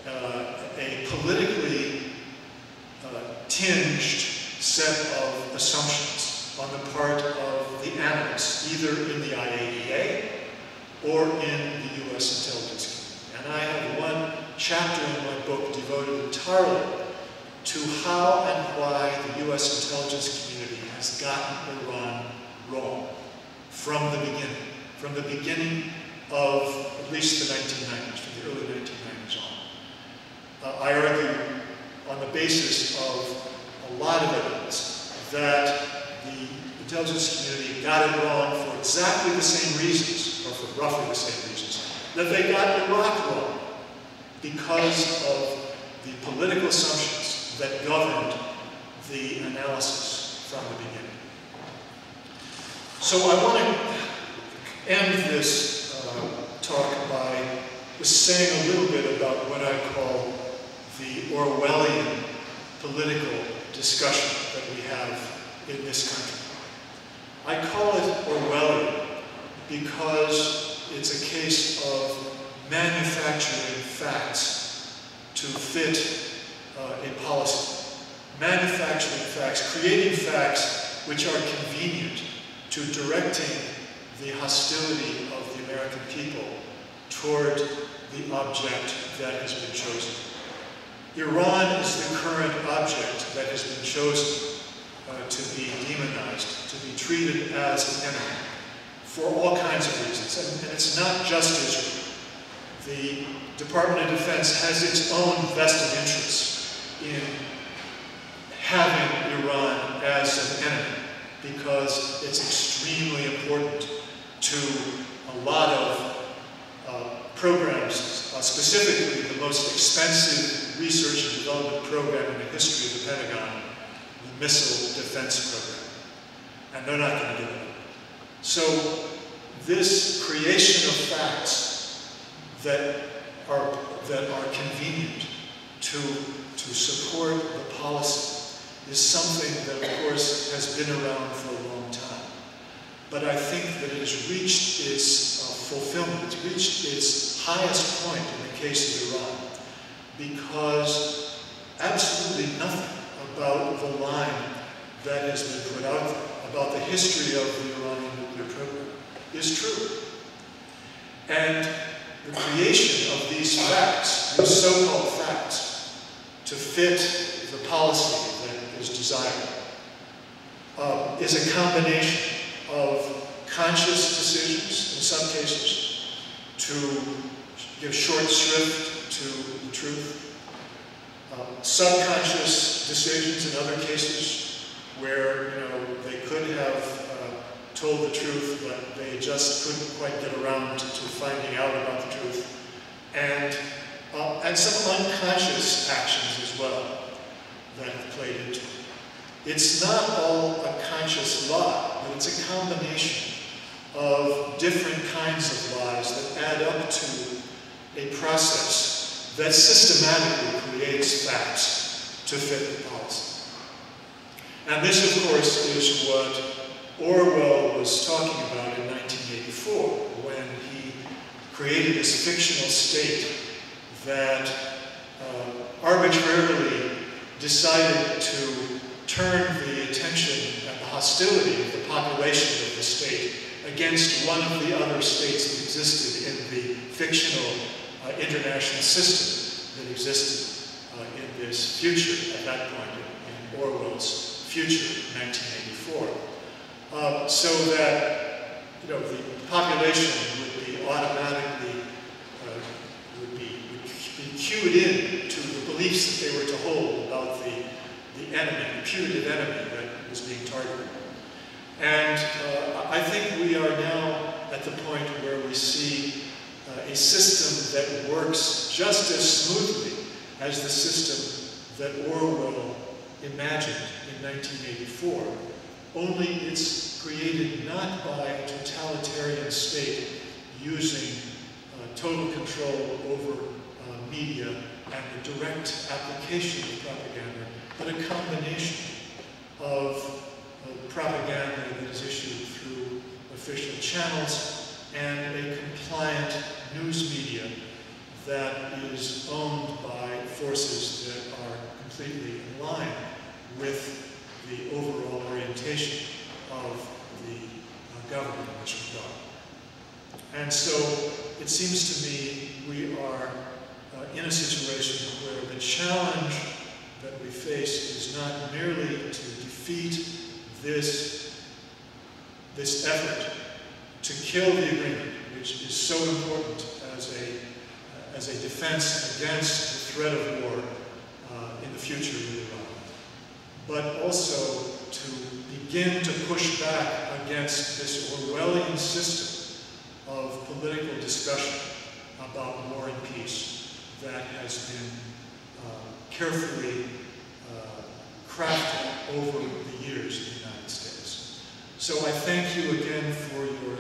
uh, a politically uh, tinged set of assumptions on the part of the analysts, either in the IAEA or in the U.S. intelligence community. And I have one chapter in my book devoted entirely to how and why the U.S. intelligence community has gotten Iran wrong from the beginning, from the beginning of at least the 1990s, from the early 1990s on. Uh, I argue on the basis of a lot of evidence that the intelligence community got it wrong for exactly the same reasons, or for roughly the same reasons, that they got Iraq wrong because of the political assumptions that governed the analysis from the beginning. So I want to end this uh, talk by just saying a little bit about what I call the Orwellian political discussion that we have in this country. I call it Orwellian because it's a case of manufacturing facts to fit uh, a policy. Manufacturing facts, creating facts which are convenient to directing the hostility of the American people toward the object that has been chosen. Iran is the current object that has been chosen uh, to be demonized, to be treated as an enemy for all kinds of reasons. And, and it's not just Israel. The Department of Defense has its own vested interests in having Iran as an enemy because it's extremely important to a lot of uh, programs, uh, specifically the most expensive research and development program in the history of the Pentagon, the Missile Defense Program. And they're not going to do it. So this creation of facts that are, that are convenient to, to support the policy is something that, of course, has been around for a long time. But I think that it has reached its uh, fulfillment, it's reached its highest point in the case of Iran, because absolutely nothing about the line that has been put out there, about the history of the Iranian nuclear program, is true. And the creation of these facts, these so-called facts, to fit the policy that is desired uh, is a combination of conscious decisions in some cases to give short shrift to the truth, uh, subconscious decisions in other cases where you know they could have uh, told the truth but they just couldn't quite get around to, finding out about the truth, and uh, and some unconscious actions as well that have played into it. It's not all a conscious lie, but it's a combination of different kinds of lies that add up to a process that systematically creates facts to fit the policy. And this, of course, is what Orwell was talking about in 1984 when he created this fictional state that uh, arbitrarily decided to turn the attention and the hostility of the population of the state against one of the other states that existed in the fictional uh, international system that existed uh, in this future at that point in, in Orwell's future, 1984. Uh, so that you know the population would be automatically uh, would be, would be cued in to the beliefs that they were to hold about the, the enemy, the putative enemy that was being targeted. And uh, I think we are now at the point where we see uh, a system that works just as smoothly as the system that Orwell imagined in 1984, only it's created not by a totalitarian state using uh, total control over media and the direct application of propaganda, but a combination of propaganda that is issued through official channels and a compliant news media that is owned by forces that are completely in line with the overall orientation of the uh, government in this regard. And so it seems to me we are in a situation where the challenge that we face is not merely to defeat this, this effort to kill the agreement, which is so important as a, as a defense against the threat of war uh, in the future with Iran, but also to begin to push back against this Orwellian system of political discussion about war and peace that has been uh, carefully uh, crafted over the years in the United States. so I thank you again for your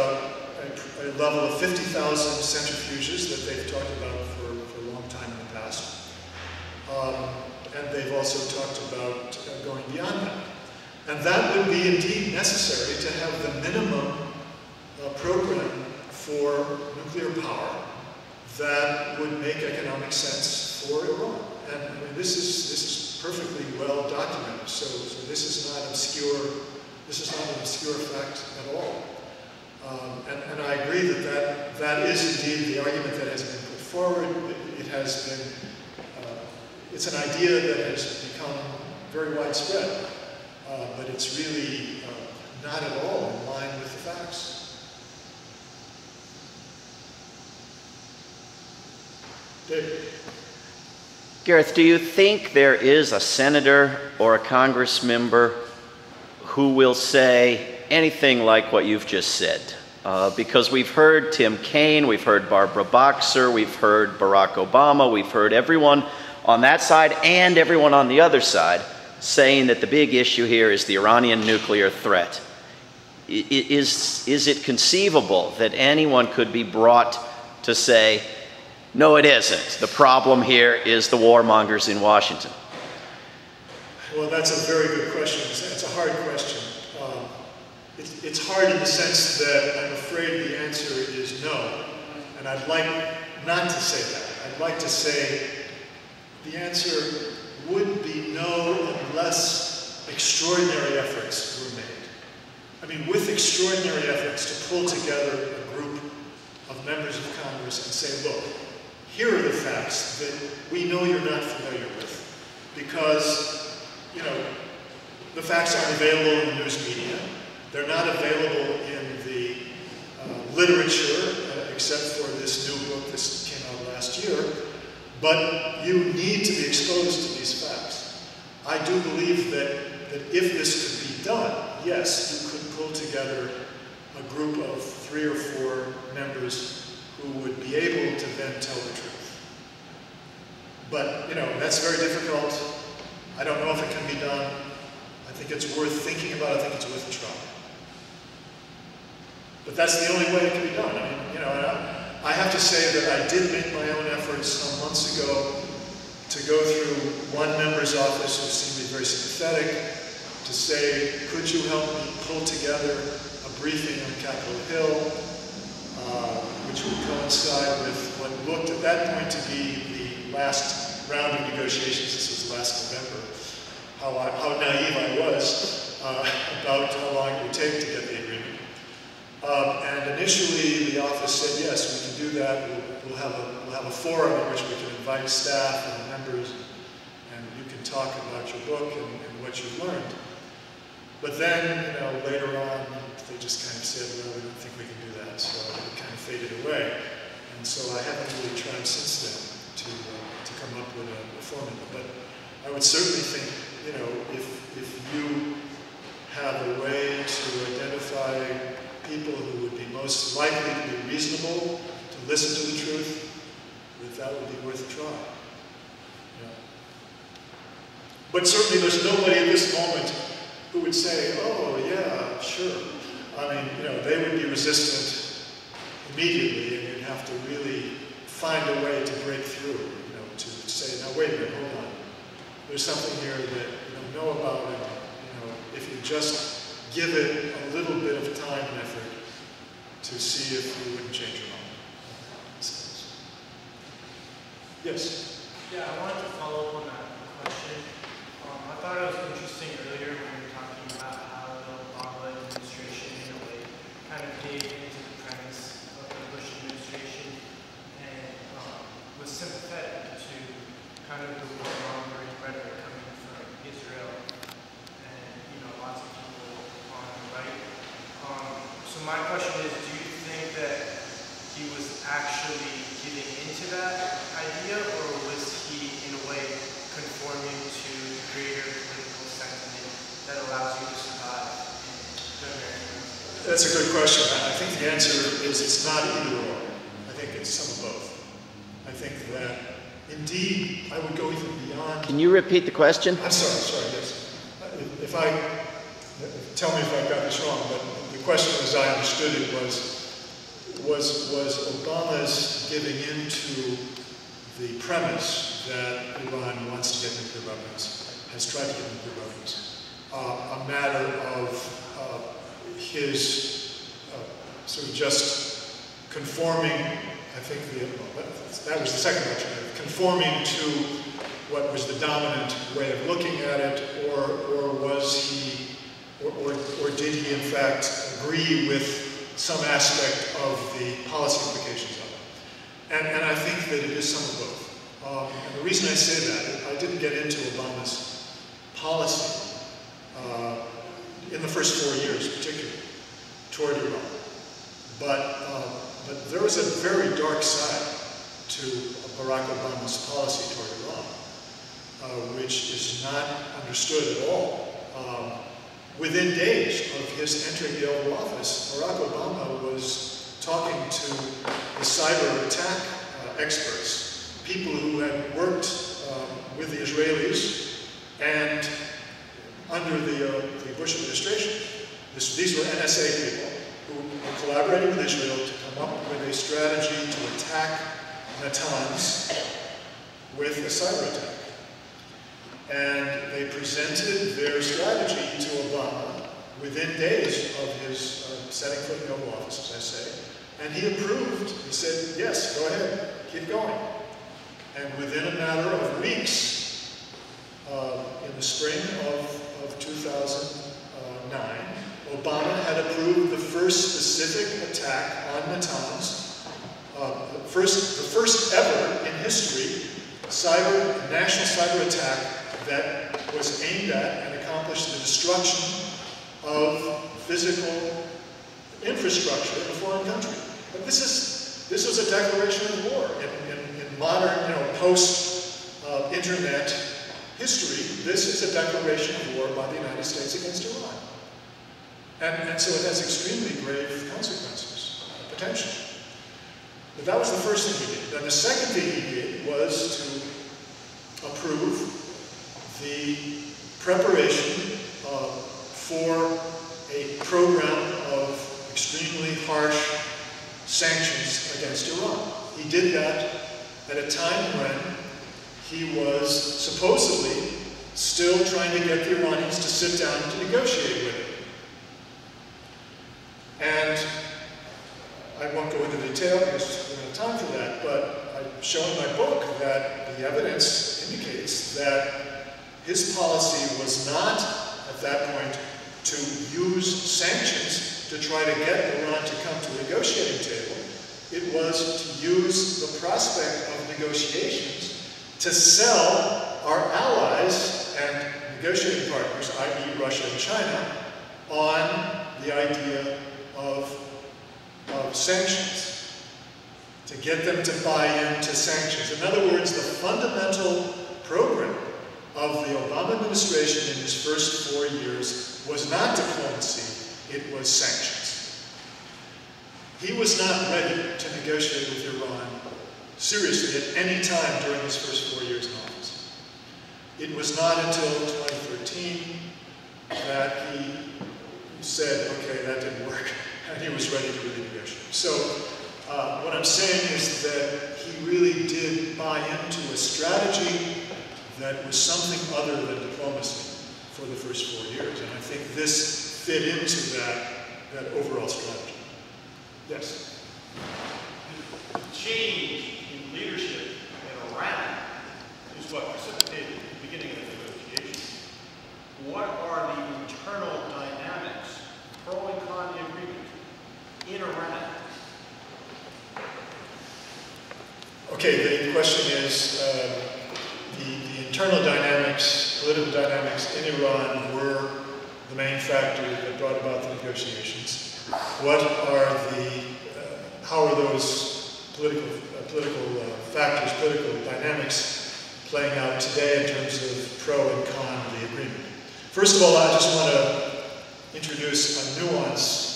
a, a level of 50,000 centrifuges that they've talked about for, for a long time in the past. Um, and they've also talked about uh, going beyond that. And that would be indeed necessary to have the minimum uh, program for nuclear power that would make economic sense for Iran. And I mean, this is this is perfectly well documented. So, so this is not obscure. This is not an obscure fact at all. Um, and, and, I agree that, that that is indeed the argument that has been put forward. It, it has been. Uh, it's an idea that has become very widespread, uh, but it's really uh, not at all in line with the facts. David. Gareth, do you think there is a senator or a congress member who will say anything like what you've just said? Uh, because we've heard Tim Kaine, we've heard Barbara Boxer, we've heard Barack Obama, we've heard everyone on that side and everyone on the other side saying that the big issue here is the Iranian nuclear threat. Is, is it conceivable that anyone could be brought to say, no, it isn't. The problem here is the warmongers in Washington. Well, that's a very good question. It's a hard question. It's hard in the sense that I'm afraid the answer is no. And I'd like not to say that. I'd like to say the answer would be no unless extraordinary efforts were made. I mean, with extraordinary efforts to pull together a group of members of Congress and say, look, here are the facts that we know you're not familiar with because, you know, the facts aren't available in the news media. They're not available in the uh, literature, uh, except for this new book that came out last year. But you need to be exposed to these facts. I do believe that, that if this could be done, yes, you could pull together a group of three or four members who would be able to then tell the truth. But, you know, that's very difficult. I don't know if it can be done. I think it's worth thinking about. I think it's worth a try. But that's the only way it can be done. I mean, you know, I, I have to say that I did make my own efforts some months ago to go through one member's office who seemed to be very sympathetic, to say, could you help me pull together a briefing on Capitol Hill, uh, which would coincide with what looked at that point to be the last round of negotiations. This was last November. How, I, how naive I was uh, <laughs> about how long it would take to get the. Um, and initially, the office said, yes, we can do that. We'll, we'll, have a, we'll have a forum in which we can invite staff and members, and you can talk about your book and, and what you've learned. But then, you know, later on, they just kind of said, well, we don't think we can do that. So it kind of faded away. And so I haven't really tried since then to, uh, to come up with a, a formula. But I would certainly think, you know, if, if you have a way to identify people who would be most likely to be reasonable, to listen to the truth, that that would be worth a try. Yeah. But certainly there's nobody at this moment who would say, oh, yeah, sure. I mean, you know, they would be resistant immediately, and you'd have to really find a way to break through, you know, to say, now wait a minute, hold on. There's something here that you don't know about, and, you know, if you just give it a little bit of time and effort to see if you wouldn't change your mind. Yes? Yeah, I wanted to follow up on that question. Um, I thought it was interesting earlier when we were talking about how the Obama administration, in a way, kind of gave into the premise of the Bush administration and um, was sympathetic to kind of the warmongering rhetoric coming from Israel and, you know, lots of people on the right. Um, so my question is, do you think that he was actually giving into that idea, or was he, in a way, conforming to greater political sentiment that allows you to survive in the American That's a good question. I I think the answer is it's not either or. I think it's some of both. I think that indeed, I would go even beyond. Can you repeat the question? I'm sorry, sorry, yes. If I, tell me if I got this wrong, but the question as I understood it was, was, was Obama's giving in to the premise that Iran wants to get nuclear weapons, has tried to get nuclear weapons, uh, a matter of his uh, sort of just conforming, I think the, well, that- was the second alternative, conforming to what was the dominant way of looking at it, or, or was he, or, or, or did he in fact agree with some aspect of the policy implications of it? And, and I think that it is some of both. Um, and the reason I say that, I didn't get into Obama's policy uh, in the first four years, particularly toward Iran. But, uh, but there was a very dark side to Barack Obama's policy toward Iran, uh, which is not understood at all. Um, within days of his entering the Oval Office, Barack Obama was talking to the cyber attack uh, experts, people who had worked um, with the Israelis and under the, uh, the Bush administration. This, these were NSA people were collaborating with Israel to come up with a strategy to attack Natanz with a cyber attack. And they presented their strategy to Obama within days of his uh, setting foot in Oval Office, as I say. And he approved. He said, yes, go ahead, keep going. And within a matter of weeks, uh, in the spring of, of 2009, Obama had approved the first specific attack on Natanz, uh, the, first, the first ever in history cyber, national cyber attack that was aimed at and accomplished the destruction of physical infrastructure in a foreign country. This is this was a declaration of war in, in, in modern, you know, post-internet history. This is a declaration of war by the United States against Iran. And, and so it has extremely grave consequences, potentially. But that was the first thing he did. Then the second thing he did was to approve the preparation uh, for a program of extremely harsh sanctions against Iran. He did that at a time when he was supposedly still trying to get the Iranians to sit down and to negotiate with him. And I won't go into detail because we don't have time for that, but I've shown in my book that the evidence indicates that his policy was not, at that point, to use sanctions to try to get Iran to come to a negotiating table. It was to use the prospect of negotiations to sell our allies and negotiating partners, i.e. Russia and China, on the idea of, of sanctions, to get them to buy into sanctions. In other words, the fundamental program of the Obama administration in his first four years was not diplomacy, it was sanctions. He was not ready to negotiate with Iran seriously at any time during his first four years in office. It was not until 2013 that he said, okay, that didn't work, <laughs> and he was ready to negotiate. So uh, what I'm saying is that he really did buy into a strategy that was something other than diplomacy for the first four years. And I think this fit into that, that overall strategy. Yes? The change in leadership in Iran is what precipitated the beginning of the negotiations. What are the internal dynamics, pro and con the agreement, Okay, the question is, uh, the, the internal dynamics, political dynamics in Iran were the main factor that brought about the negotiations. What are the, uh, how are those political, uh, political uh, factors, political dynamics playing out today in terms of pro and con of the agreement? First of all, I just want to introduce a nuance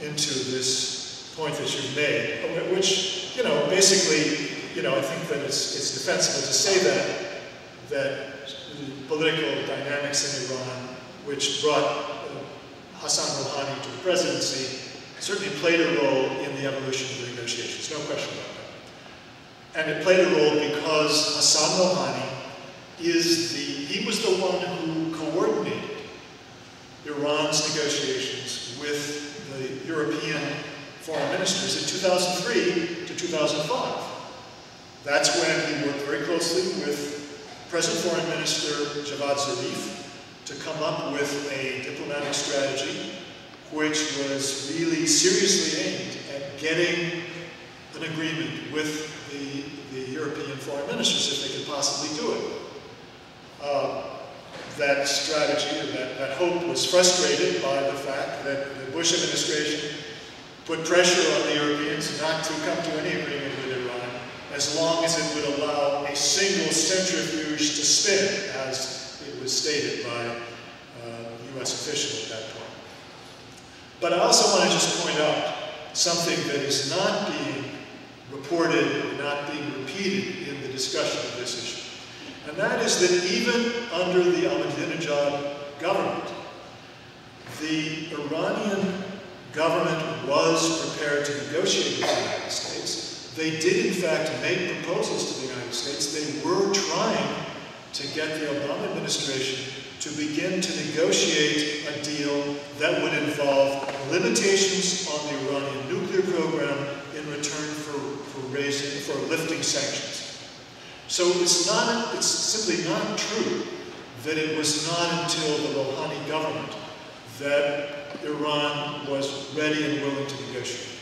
into this point that you've made, which, you know, basically, you know, I think that it's, it's defensible to say that, that the political dynamics in Iran, which brought uh, Hassan Rouhani to the presidency, certainly played a role in the evolution of the negotiations, no question about that. And it played a role because Hassan Rouhani is the, he was the one who coordinated Iran's negotiations with European foreign ministers in 2003 to 2005. That's when he worked very closely with present Foreign Minister Javad Zarif to come up with a diplomatic strategy which was really seriously aimed at getting an agreement with the, the European foreign ministers if they could possibly do it. Uh, that strategy or that, that hope was frustrated by the fact that the Bush administration put pressure on the Europeans not to come to any agreement with Iran as long as it would allow a single centrifuge to spin, as it was stated by uh, U.S. official at that point. But I also want to just point out something that is not being reported or not being repeated in the discussion of this issue. And that is that even under the Ahmadinejad government, the Iranian government was prepared to negotiate with the United States. They did, in fact, make proposals to the United States. They were trying to get the Obama administration to begin to negotiate a deal that would involve limitations on the Iranian nuclear program in return for, for raising, for lifting sanctions. So it's not, it's simply not true that it was not until the Rouhani government that Iran was ready and willing to negotiate.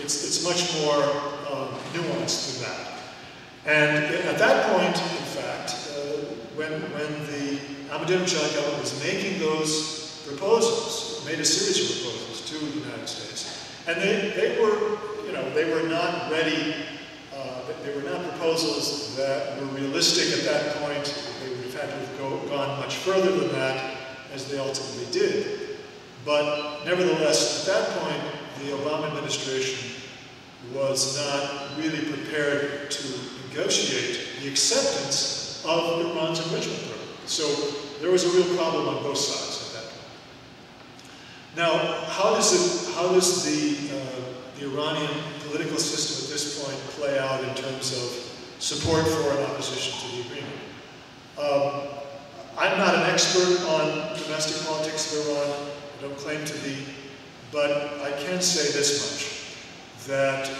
It's, it's much more um, nuanced than that. And at that point, in fact, uh, when, when the Ahmadinejad government was making those proposals, made a series of proposals to the United States, and they, they were, you know, they were not ready they were not proposals that were realistic at that point. They would have had to have go, gone much further than that, as they ultimately did. But nevertheless, at that point, the Obama administration was not really prepared to negotiate the acceptance of Iran's enrichment program. So there was a real problem on both sides at that point. Now, how does it, how does the, uh, the Iranian political system point play out in terms of support for and opposition to the agreement. Um, I'm not an expert on domestic politics of Iran, I don't claim to be, but I can say this much, that